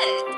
good.